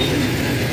Amém.